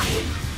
Stop!